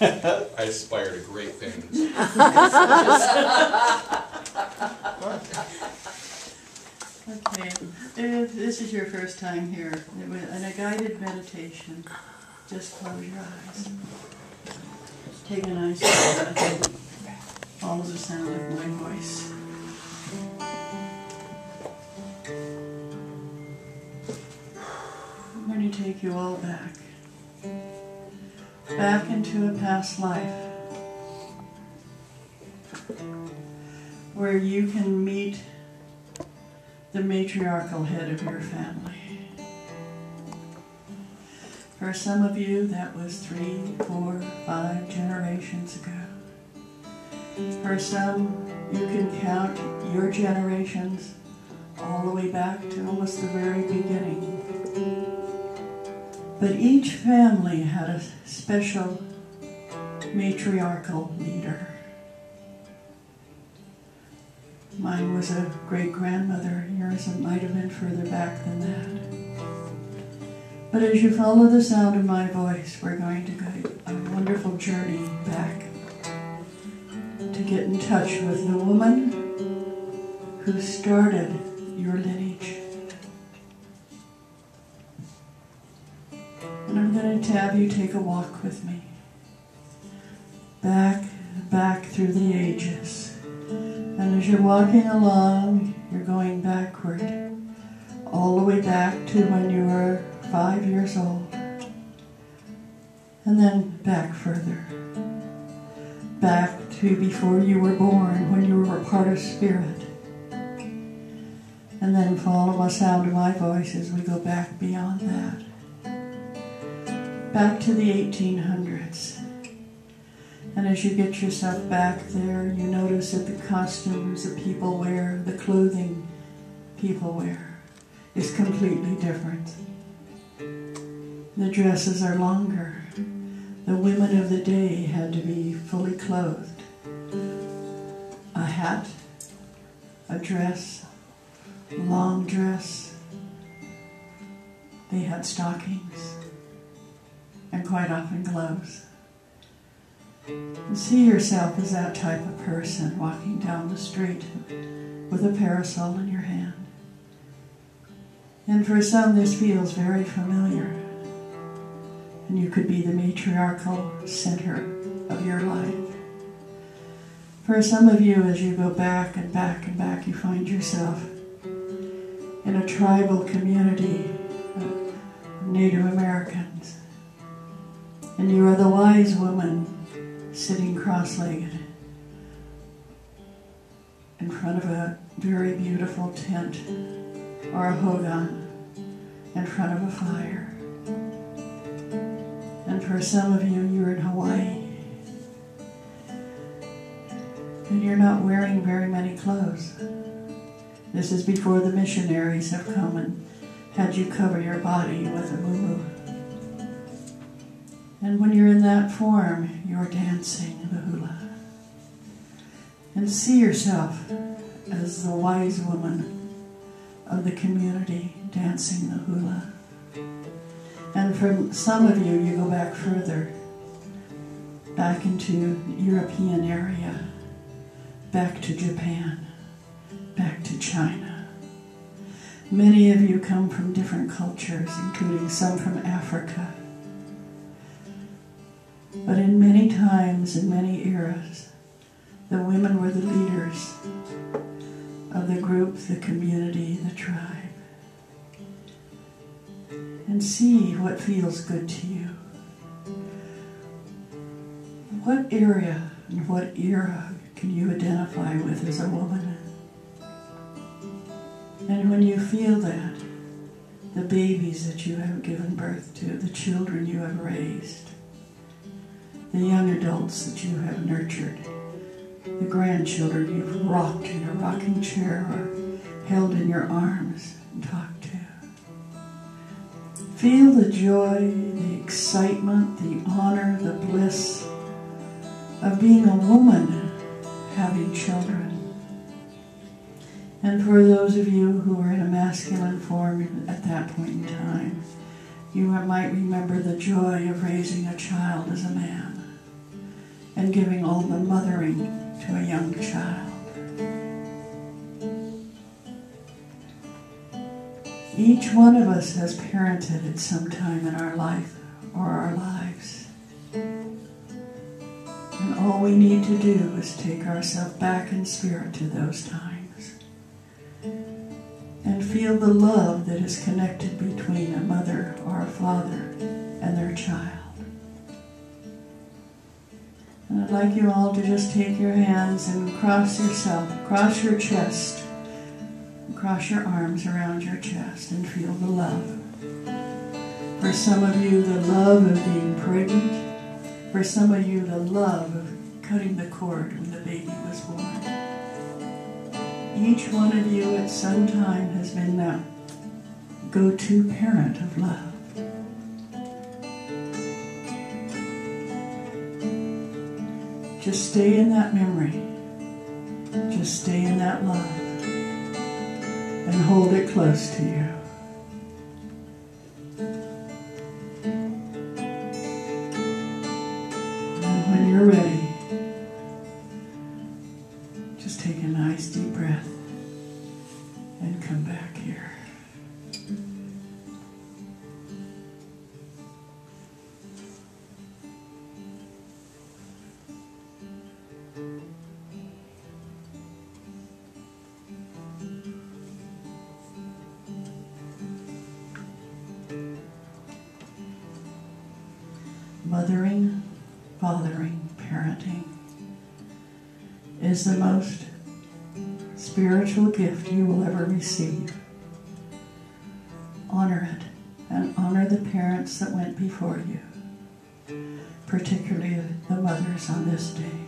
I aspire to great things. Okay, if this is your first time here, in a guided meditation, just close your eyes. Take a nice breath. Follow the sound of my voice. I'm going to take you all back. Back into a past life. Where you can meet the matriarchal head of your family. For some of you, that was three, four, five generations ago. For some, you can count your generations all the way back to almost the very beginning. But each family had a special matriarchal leader. Mine was a great grandmother. Yours might have been further back than that. But as you follow the sound of my voice, we're going to go a wonderful journey back to get in touch with the woman who started going to have you take a walk with me. Back, back through the ages. And as you're walking along, you're going backward, all the way back to when you were five years old. And then back further. Back to before you were born, when you were a part of spirit. And then follow the sound of my voice as we go back beyond that. Back to the 1800s. And as you get yourself back there, you notice that the costumes that people wear, the clothing people wear, is completely different. The dresses are longer. The women of the day had to be fully clothed. A hat, a dress, long dress. They had stockings quite often gloves. And see yourself as that type of person walking down the street with a parasol in your hand. And for some, this feels very familiar. And you could be the matriarchal center of your life. For some of you, as you go back and back and back, you find yourself in a tribal community of Native Americans. And you are the wise woman sitting cross legged in front of a very beautiful tent or a hogan in front of a fire. And for some of you, you're in Hawaii. And you're not wearing very many clothes. This is before the missionaries have come and had you cover your body with a muumuu. And when you're in that form, you're dancing the hula. And see yourself as the wise woman of the community dancing the hula. And for some of you, you go back further, back into the European area, back to Japan, back to China. Many of you come from different cultures, including some from Africa but in many times, in many eras, the women were the leaders of the group, the community, the tribe. And see what feels good to you. What area and what era can you identify with as a woman? And when you feel that, the babies that you have given birth to, the children you have raised, the young adults that you have nurtured, the grandchildren you've rocked in a rocking chair or held in your arms and talked to. Feel the joy, the excitement, the honor, the bliss of being a woman having children. And for those of you who are in a masculine form at that point in time, you might remember the joy of raising a child as a man. And giving all the mothering to a young child. Each one of us has parented at some time in our life or our lives. And all we need to do is take ourselves back in spirit to those times and feel the love that is connected between a mother or a father I'd like you all to just take your hands and cross yourself, cross your chest, cross your arms around your chest and feel the love. For some of you, the love of being pregnant. For some of you, the love of cutting the cord when the baby was born. Each one of you at some time has been that go-to parent of love. Just stay in that memory. Just stay in that love. And hold it close to you. Mothering, fathering, parenting is the most spiritual gift you will ever receive. Honor it and honor the parents that went before you, particularly the mothers on this day.